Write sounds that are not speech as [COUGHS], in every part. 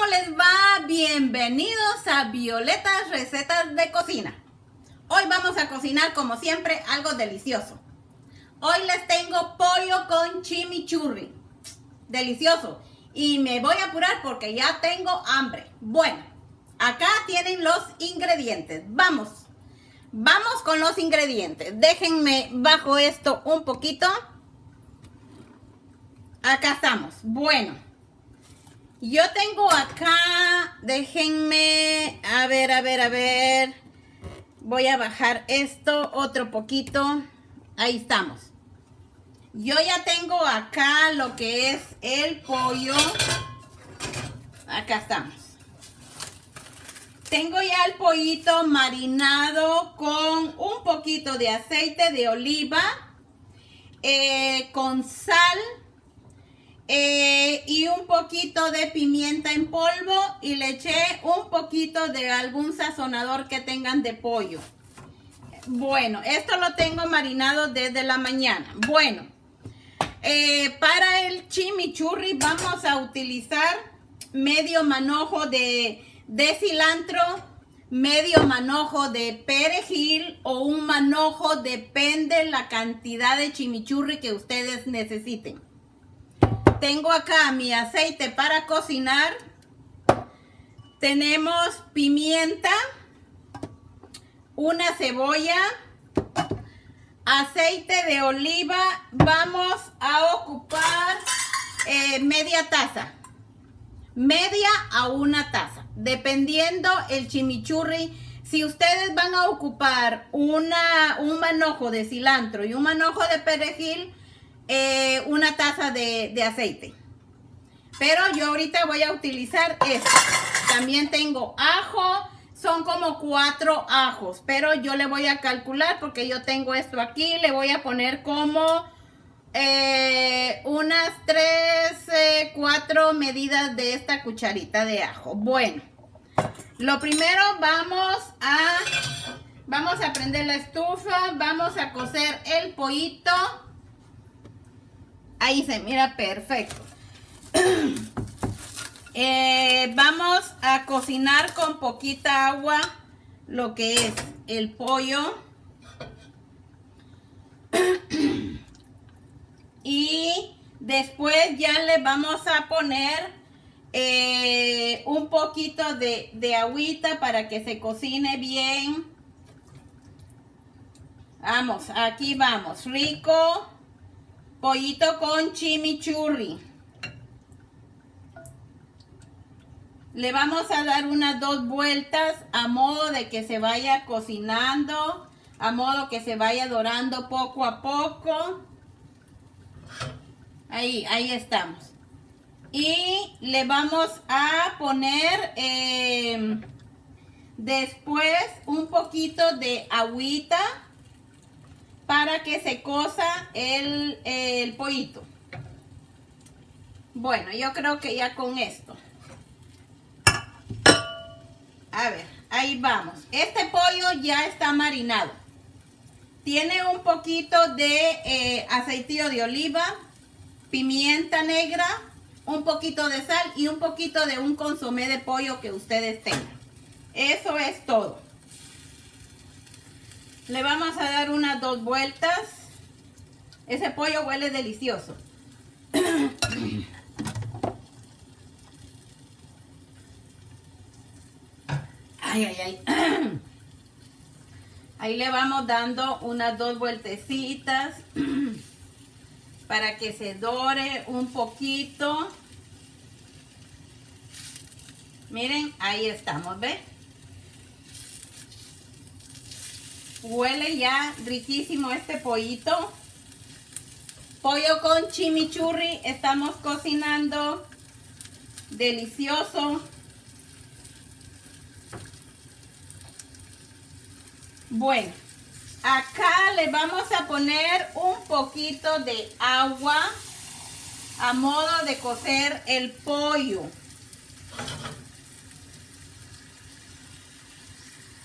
¿cómo les va? Bienvenidos a Violetas Recetas de Cocina. Hoy vamos a cocinar como siempre algo delicioso. Hoy les tengo pollo con chimichurri. Delicioso. Y me voy a apurar porque ya tengo hambre. Bueno, acá tienen los ingredientes. Vamos. Vamos con los ingredientes. Déjenme bajo esto un poquito. Acá estamos. Bueno. Yo tengo acá, déjenme, a ver, a ver, a ver. Voy a bajar esto otro poquito. Ahí estamos. Yo ya tengo acá lo que es el pollo. Acá estamos. Tengo ya el pollito marinado con un poquito de aceite de oliva, eh, con sal eh, y un poquito de pimienta en polvo y le eché un poquito de algún sazonador que tengan de pollo. Bueno, esto lo tengo marinado desde la mañana. Bueno, eh, para el chimichurri vamos a utilizar medio manojo de, de cilantro, medio manojo de perejil o un manojo, depende la cantidad de chimichurri que ustedes necesiten. Tengo acá mi aceite para cocinar. Tenemos pimienta, una cebolla, aceite de oliva, vamos a ocupar eh, media taza, media a una taza, dependiendo el chimichurri. Si ustedes van a ocupar una, un manojo de cilantro y un manojo de perejil, eh, una taza de, de aceite. Pero yo ahorita voy a utilizar esto. También tengo ajo, son como cuatro ajos, pero yo le voy a calcular porque yo tengo esto aquí, le voy a poner como eh, unas tres, eh, cuatro medidas de esta cucharita de ajo. Bueno, lo primero vamos a, vamos a prender la estufa, vamos a cocer el pollito. Ahí se mira perfecto. [CLEARS THROAT] Eh, vamos a cocinar con poquita agua lo que es el pollo. [CLEARS THROAT] y después ya le vamos a poner eh, un poquito de, de agüita para que se cocine bien. Vamos, aquí vamos. Rico pollito con chimichurri. Le vamos a dar unas dos vueltas a modo de que se vaya cocinando, a modo que se vaya dorando poco a poco. Ahí, ahí estamos. Y le vamos a poner eh, después un poquito de agüita para que se cosa el, el pollito. Bueno, yo creo que ya con esto. A ver, ahí vamos. Este pollo ya está marinado. Tiene un poquito de eh, aceitillo de oliva, pimienta negra, un poquito de sal y un poquito de un consomé de pollo que ustedes tengan. Eso es todo. Le vamos a dar unas dos vueltas. Ese pollo huele delicioso. [COUGHS] Ay, ay, ay. [COUGHS] Ahí le vamos dando unas dos vueltecitas [COUGHS] para que se dore un poquito. Miren, ahí estamos, ¿ven? Huele ya riquísimo este pollito. Pollo con chimichurri. Estamos cocinando. Delicioso. Bueno, acá le vamos a poner un poquito de agua a modo de cocer el pollo.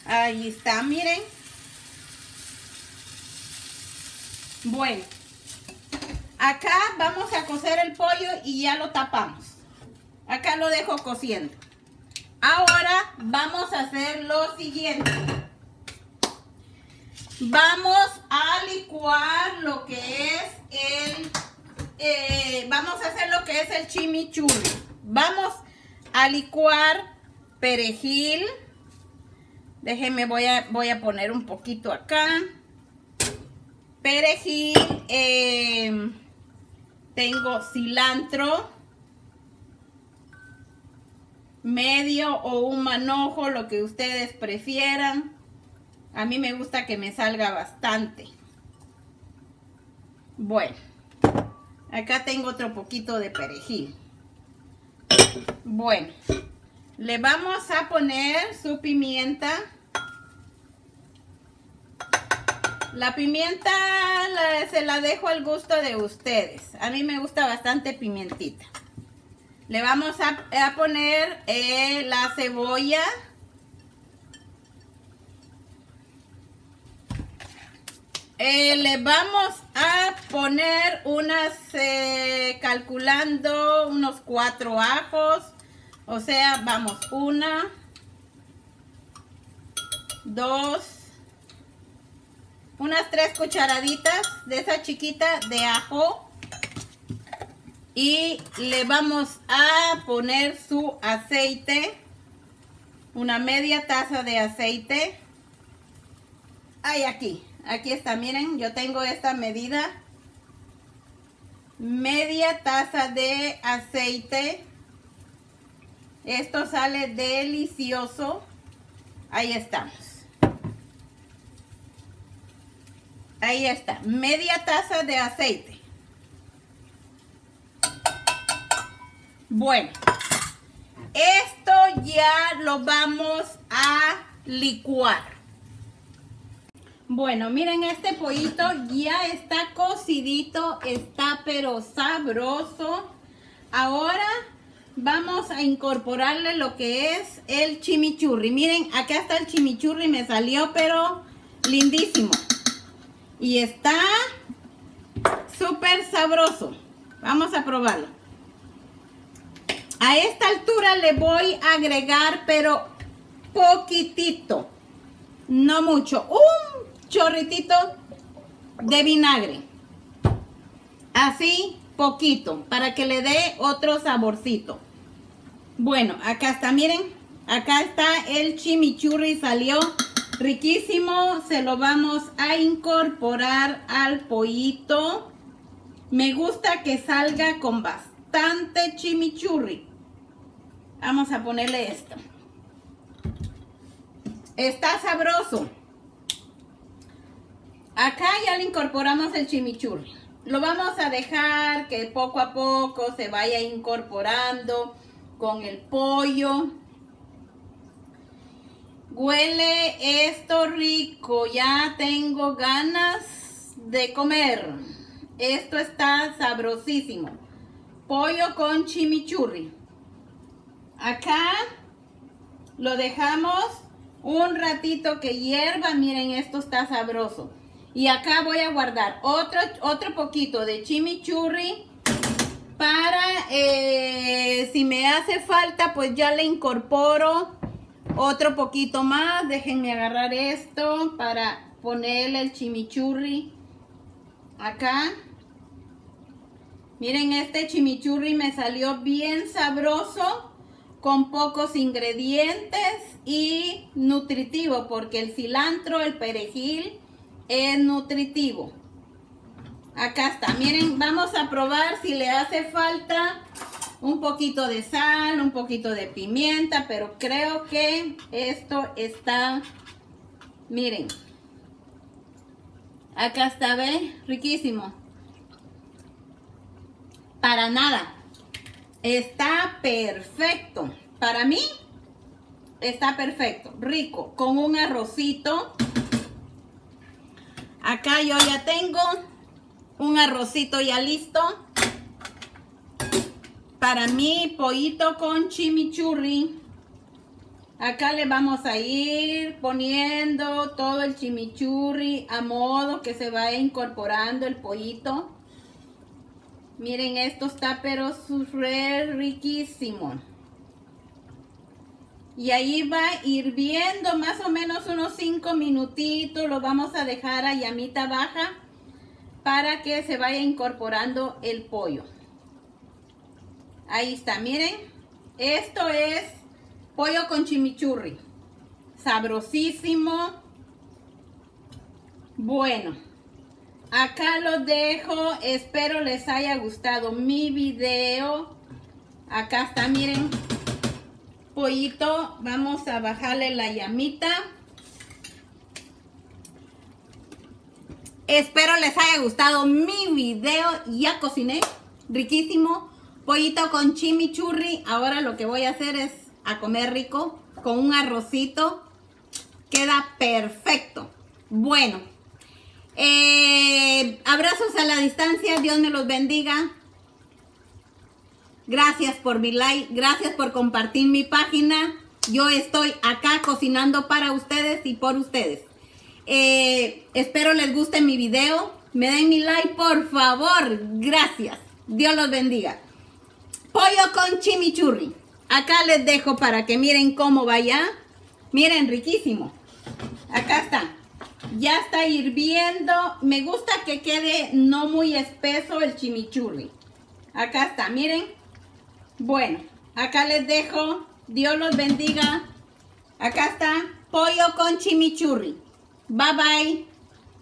Ahí está, miren. Bueno, acá vamos a cocer el pollo y ya lo tapamos. Acá lo dejo cociendo. Ahora vamos a hacer lo siguiente. Vamos a licuar lo que es el... Eh, vamos a hacer lo que es el chimichurri. Vamos a licuar perejil. Déjenme, voy a, voy a poner un poquito acá. Perejil. Eh, tengo cilantro. Medio o un manojo, lo que ustedes prefieran. A mí me gusta que me salga bastante. Bueno, acá tengo otro poquito de perejil. Bueno, le vamos a poner su pimienta. La pimienta se la dejo al gusto de ustedes. A mí me gusta bastante pimientita. Le vamos a, poner eh, la cebolla. Eh, le vamos a poner unas, eh, calculando unos cuatro ajos. O sea, vamos, una, dos, unas tres cucharaditas de esa chiquita de ajo. Y le vamos a poner su aceite, una media taza de aceite. Ahí aquí, aquí está, miren, yo tengo esta medida. Media taza de aceite. Esto sale delicioso. Ahí estamos. Ahí está. Media taza de aceite. Bueno. Esto ya lo vamos a licuar. Bueno, miren este pollito ya está cocidito, está pero sabroso. Ahora vamos a incorporarle lo que es el chimichurri. Miren, acá está el chimichurri, me salió pero lindísimo. Y está súper sabroso. Vamos a probarlo. A esta altura le voy a agregar, pero poquitito. No mucho. Un chorritito de vinagre. Así, poquito, para que le dé otro saborcito. Bueno, acá está, miren. Acá está el chimichurri, salió riquísimo. Se lo vamos a incorporar al pollito. Me gusta que salga con bastante chimichurri. Vamos a ponerle esto. Está sabroso. Acá ya le incorporamos el chimichurri. Lo vamos a dejar que poco a poco se vaya incorporando con el pollo. Huele esto rico, ya tengo ganas de comer. Esto está sabrosísimo. Pollo con chimichurri. Acá lo dejamos un ratito que hierva. Miren, esto está sabroso. Y acá voy a guardar otro, otro poquito de chimichurri para eh, si me hace falta pues ya le incorporo otro poquito más déjenme agarrar esto para ponerle el chimichurri acá. Miren este chimichurri me salió bien sabroso con pocos ingredientes y nutritivo porque el cilantro el perejil es nutritivo. Acá está, miren, vamos a probar si le hace falta un poquito de sal, un poquito de pimienta, pero creo que esto está, miren, acá está, ¿ve? Riquísimo. Para nada, está perfecto. Para mí, está perfecto, rico, con un arrocito. Acá yo ya tengo un arrocito ya listo. Para mi pollito con chimichurri. Acá le vamos a ir poniendo todo el chimichurri a modo que se vaya incorporando el pollito. Miren, esto está pero re riquísimo. Y ahí va hirviendo más o menos unos 5 minutitos. Lo vamos a dejar a llamita baja para que se vaya incorporando el pollo. Ahí está, miren. Esto es pollo con chimichurri. Sabrosísimo. Bueno, acá lo dejo. Espero les haya gustado mi video. Acá está, miren. Pollito, vamos a bajarle la llamita. Espero les haya gustado mi video. Ya cociné. Riquísimo. Pollito con chimichurri. Ahora lo que voy a hacer es a comer rico con un arrocito. Queda perfecto. Bueno. Eh, abrazos a la distancia. Dios me los bendiga. Gracias por mi like. Gracias por compartir mi página. Yo estoy acá cocinando para ustedes y por ustedes. Eh, espero les guste mi video. Me den mi like, por favor. Gracias. Dios los bendiga. Pollo con chimichurri. Acá les dejo para que miren cómo vaya. Miren, riquísimo. Acá está. Ya está hirviendo. Me gusta que quede no muy espeso el chimichurri. Acá está, miren. Bueno, acá les dejo. Dios los bendiga. Acá está pollo con chimichurri. Bye bye.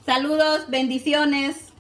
Saludos, bendiciones.